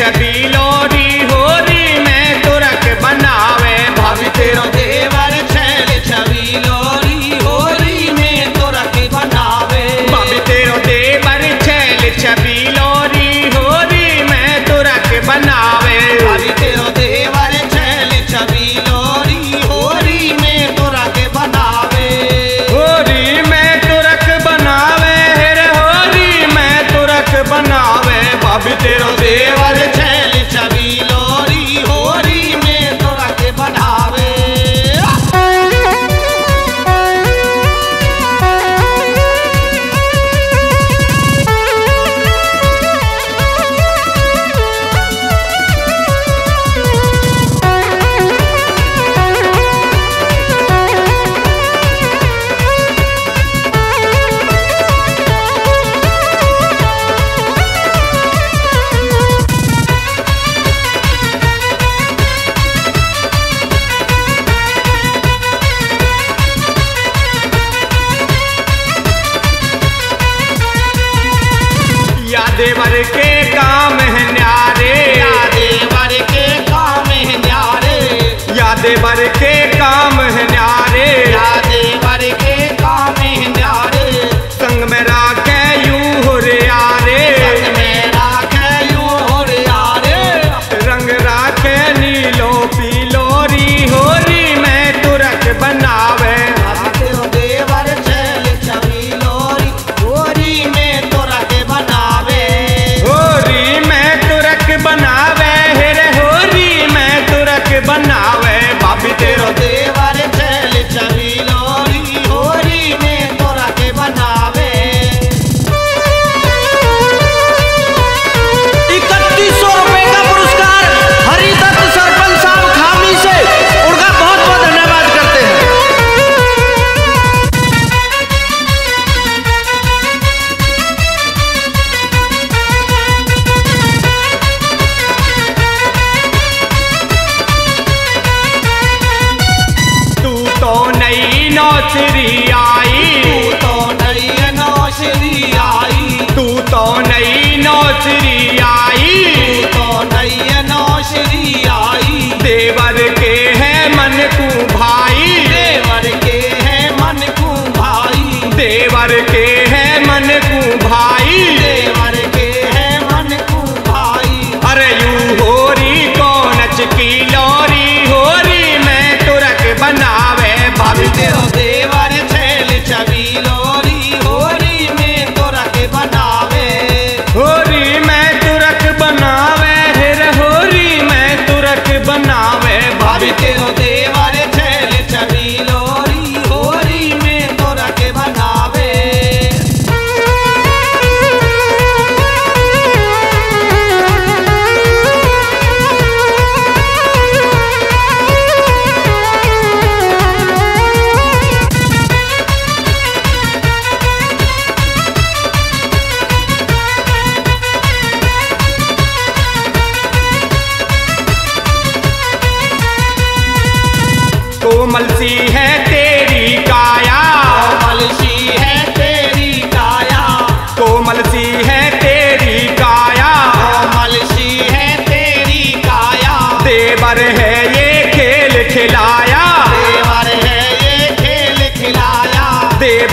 शबीलों देवर के का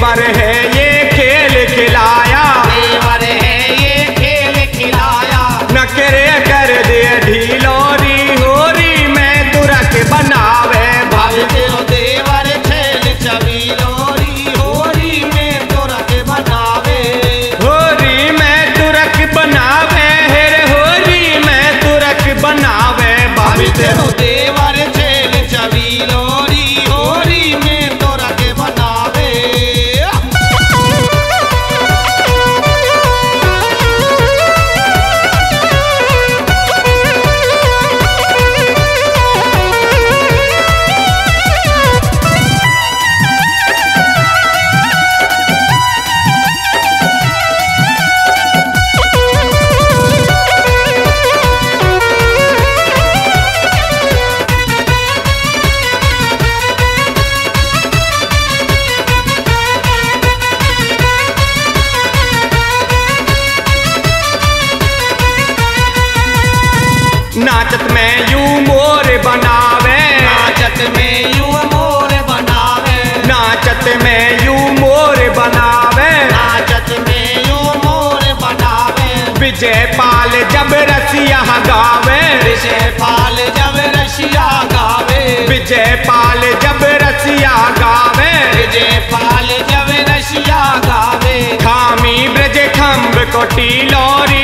बारे है। जयपाल जब रसिया गावे। जयपाल जब रसिया गावे। खामी ब्रज खम्ब कोटी लोरी।